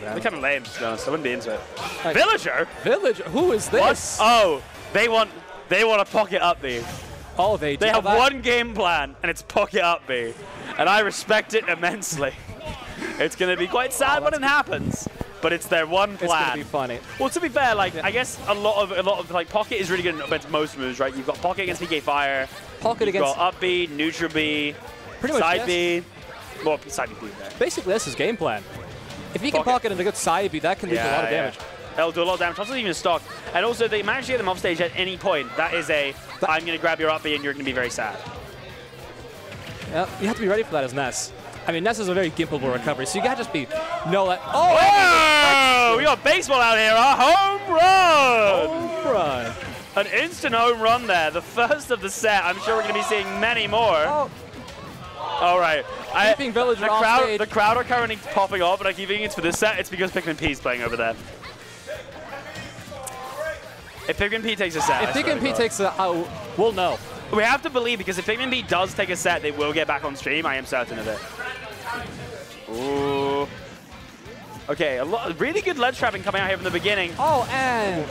They're kind of lame, to be honest. I wouldn't be into it. Like- Villager? Village, who is What? this? Oh, they want they want to pocket up me. Oh, they do They have that. one game plan, and it's pocket up me, and I respect it immensely. It's going to be quite sad oh, when it happens, but it's their one plan. It's gonna be funny. Well, to be fair, like I guess a lot of a lot of like pocket is really good against most moves, right? You've got pocket against PK Fire, Pocket you've against got up B, neutral B, pretty much side yes. B, well side B there. Basically, that's his game plan. If he can Pocket. pocket and a good side B, that can do a lot of damage. That'll do a lot of damage. Also, even stock, and also they manage to get them off stage at any point. That is a I'm going to grab your up B and you're going to be very sad. Yeah, you have to be ready for that as Ness. I mean, Ness is a very gimpable recovery, so you gotta just be know that. Oh, Whoa! We got baseball out here. A home run! home run. An instant home run there. The first of the set. I'm sure we're going to be seeing many more. Oh, All right. I, Keeping the crowd, the crowd are currently popping off, but I keep thinking it's for this set. It's because Pikmin P is playing over there. If Pikmin P takes a set, if I Pick swear and to P God. takes a, uh, we'll know. we have to believe because if Pikmin P does take a set, they will get back on stream. I am certain of it. Ooh. Okay, a lot, really good ledge trapping coming out here from the beginning. Oh, and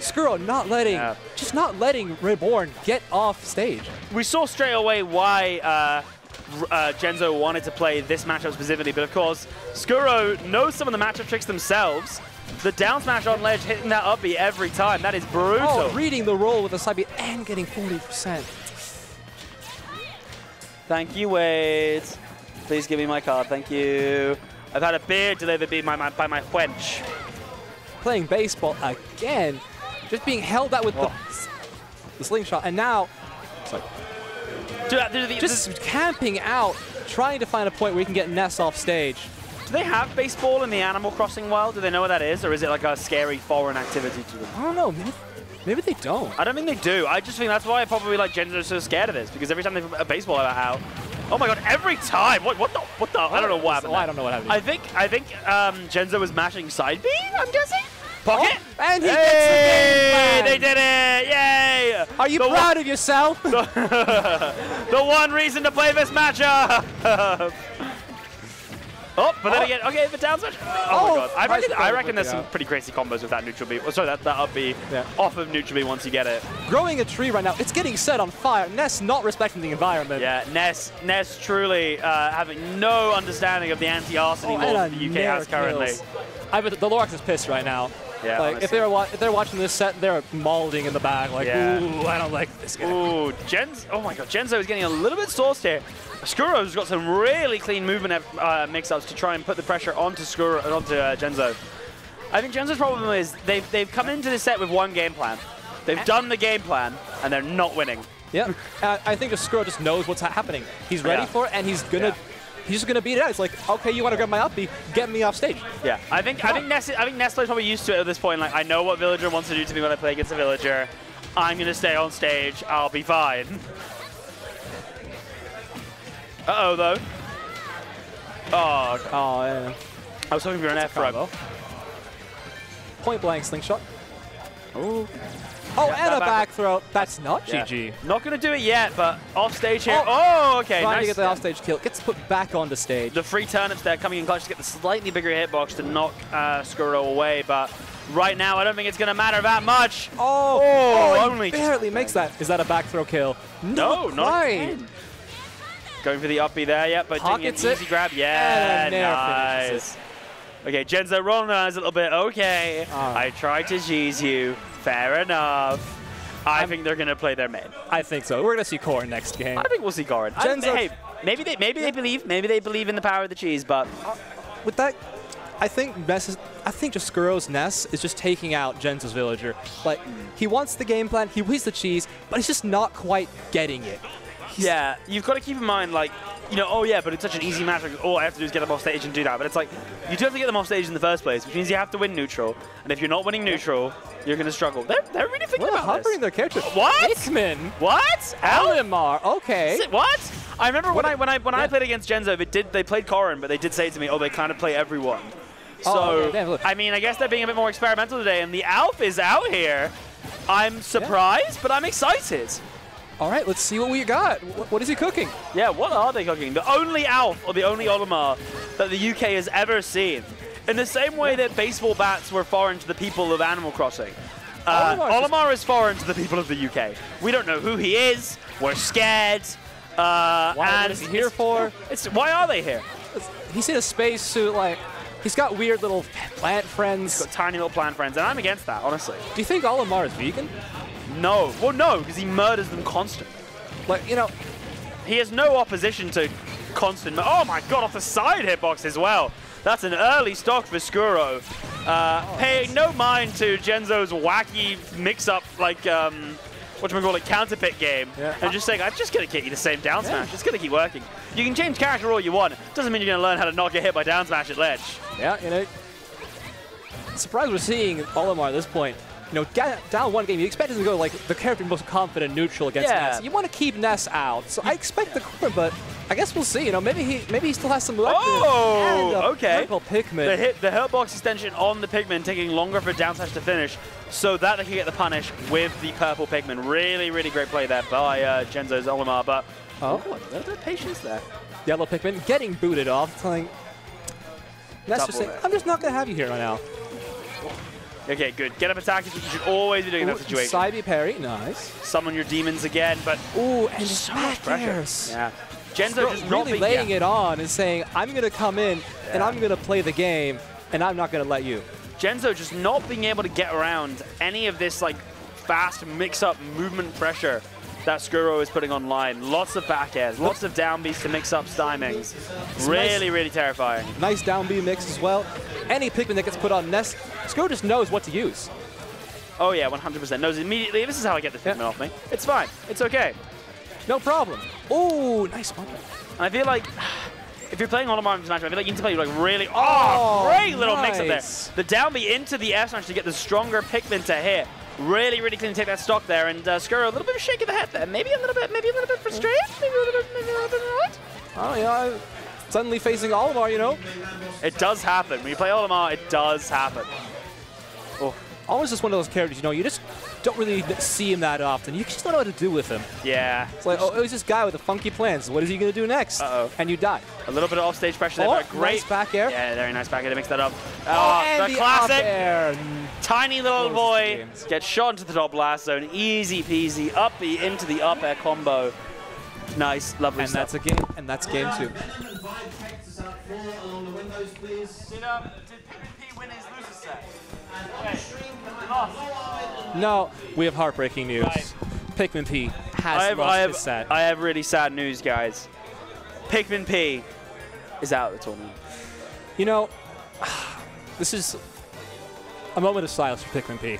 Scuro not letting, Yeah. just not letting Reborn get off stage. we saw straight away why uh, uh, Jenzo wanted to play this matchup specifically, but of course, Scuro knows some of the matchup tricks themselves. The down smash on ledge hitting that up B every time. That is brutal. Oh, reading the roll with a side B and getting 40%. Thank you, Wade. Please give me my card. Thank you. I've had a beer delivered by my, by my wench. Playing baseball again, just being held out with Oh. the, the slingshot, and now Do, do, do, just camping out, trying to find a point where he can get Ness off stage. do they have baseball in the Animal Crossing world? Do they know what that is? Or is it like a scary foreign activity to them? I don't know, maybe, maybe they don't. I don't think they do. I just think that's why probably like Jenzo's so scared of this because every time they put a baseball out, oh my god, every time. What? What the? What the? I don't know what happened. Oh, I don't know what happened. I think I think um, Jenzo was mashing side B. I'm guessing. Pocket. Oh, and he hey, gets the game plan. they did it! Are you The one- proud of yourself? the one reason to play this matchup. Oh, but then Oh. again, okay, the down smash. Oh, Oh, my god. I reckon, I reckon there's some pretty crazy combos with that neutral B. Oh, sorry, that, that up B Yeah. off of neutral B once you get it. Growing a tree right now, it's getting set on fire. Ness not respecting the environment. Yeah, Ness, Ness truly uh, having no understanding of the anti-arson Oh, the UK has currently. kills. I bet the Lorax is pissed right now. Yeah, like if they're if they're watching this set, they're mauling in the back. Like, Yeah. ooh, I don't like this guy. Ooh, Genz, oh my god, Jenzo is getting a little bit sauced here. Scuro's got some really clean movement uh, mix-ups to try and put the pressure onto Scuro, and onto uh, Jenzo. I think Jenzo's problem is they've, they've come into the set with one game plan. They've done the game plan, and they're not winning. Yeah, uh, I think Scuro just knows what's ha- happening. He's ready Yeah. for it, and he's gonna Yeah. He's just gonna beat it out. It's like, okay, you want to grab my up B, get me off stage. Yeah, I think I think Ness, I think Nestle's probably used to it at this point. Like, I know what Villager wants to do to me when I play against a Villager. I'm gonna stay on stage. I'll be fine. Uh oh, though. Oh, Oh yeah. I was hoping for an F rug. Point blank slingshot. Ooh. Oh, Yeah, and a back- back throw. That's not Yeah. GG. Not gonna do it yet, but off stage here. Oh. Oh, okay, Trying nice. to get the offstage kill. Gets put back onto stage. The free turnips there coming in clutch to get the slightly bigger hitbox to knock uh, Scuro away, but right now I don't think it's gonna matter that much. Oh, Oh, he only barely makes that. Is that a back throw kill? No, not quite. again. Going for the up there, yep, but Pockets an it, easy grab. Yeah, nice. Okay, Jenzo rolling eyes a little bit. Okay, Ah. I tried to cheese you. Fair enough. I think they're gonna play their main. I think so. We're gonna see Core next game. I think we'll see. I- hey, maybe they maybe they believe maybe they believe in the power of the cheese, but uh, With that, I think Ness is, I think just Scuro's Ness is just taking out Jenzo's villager. Like he wants the game plan, he wants the cheese, but he's just not quite getting it. Yeah, you've got to keep in mind, like, you know, oh yeah, but it's such an easy match. Like, all I have to do is get them off stage and do that. But it's like, you do have to get them off stage in the first place, which means you have to win neutral. And if you're not winning neutral, you're going to struggle. They're, they're really thinking Well, about this. their character. What? Pikmin. What? Al? Olimar. Okay. It- What? I remember when I when I when I played against Jenzo, they did they played Corrin, but they did say to me, oh, they kind of play everyone. Oh, so Oh, okay. I mean, I guess they're being a bit more experimental today, and the Alf is out here. I'm surprised, but I'm excited. All right, let's see what we got. What is he cooking? Yeah, what are they cooking? The only Alf or the only Olimar that the UK has ever seen In the same way that baseball bats were foreign to the people of Animal Crossing, uh, Olimar is foreign to the people of the UK. We don't know who he is. We're scared. Uh, Why- and what is he here for? It's why are they here? He's in a space suit, like he's got weird little plant friends. Got tiny little plant friends, and I'm against that, honestly. Do you think Olimar is vegan? No, well, no, because he murders them constantly. Like you know, He has no opposition to constant. Oh my god, off the side hitbox as well. That's an early stock for Scuro. Uh, paying no mind to Jenzo's wacky mix-up, like, um, whatchamacallit, counterpick game. Yeah. And just saying, I'm just going to get you the same down smash. It's going to keep working. You can change character all you want. Doesn't mean you're going to learn how to not get hit by down smash at ledge. yeah, you know. Surprised we're seeing Olimar at this point. You know, down one game, you expect him to go like the character most confident neutral against Yeah. Ness. You want to keep Ness out, so I expect the corner, but I guess we'll see. You know, maybe he maybe he still has some luck. Oh, okay. Purple Pikmin. The hit, the hitbox extension on the Pikmin taking longer for down smash to finish, so that they can get the punish with the purple Pikmin. Really, really great play there by uh, Jenzo's Olimar, but Oh. God, a little bit of patience there. Yellow Pikmin getting booted off, telling Ness Double just saying. I'm just not gonna have you here right now. Okay, good. Get up attack is what you should always be doing in that situation. B parry, nice. Summon your demons again, but Ooh, and so much pressure. airs. Yeah. Jenzo just really being, laying yeah. it on and saying, I'm going to come in and I'm going to play the game and I'm not going to let you. Jenzo just not being able to get around any of this like fast mix-up movement pressure that Scuro is putting online. Lots of back airs, lots of down beats to mix up stymings. Really, really terrifying. Nice down B mix as well. Any Pikmin that gets put on Ness, Scuro just knows what to use. Oh yeah, 100%. Knows immediately, this is how I get this Yeah. Pikmin off me. It's fine. It's okay. No problem. Ooh, nice one. I feel like if you're playing in Smash, I feel like you need to play like really. Oh, Oh, great little mix up nice. there. The down B into the F smash to get the stronger Pikmin to hit. Really, really clean take that stock there, and uh, Scuro a little bit of shake of the head there. Maybe a little bit, maybe a little bit frustrated, maybe a little bit, maybe a little bit not. Oh, yeah. Suddenly facing Olimar, you know. It does happen. When you play Olimar, it does happen. Oh, Olimar's just one of those characters, you know, you just don't really see him that often. You just don't know what to do with him. yeah. It's like, oh, he's this guy with the funky plans. What is he going to do next? Uh-oh. And you die. A little bit of offstage pressure there, Oh, but great nice back air. Yeah, very nice back air to mix that up. Oh, Oh, the the classic. air. Tiny little boy gets shot into the top blast zone. Easy peasy. Up the into the up air combo. Nice, lovely And stuff. that's a game. And that's game two. Did, did PvP win his loser set? No, we have heartbreaking news. Right. Pikmin P has I have, lost I, have, his set. I have really sad news, guys. Pikmin P is out of the tournament. you know, this is a moment of silence for Pikmin P.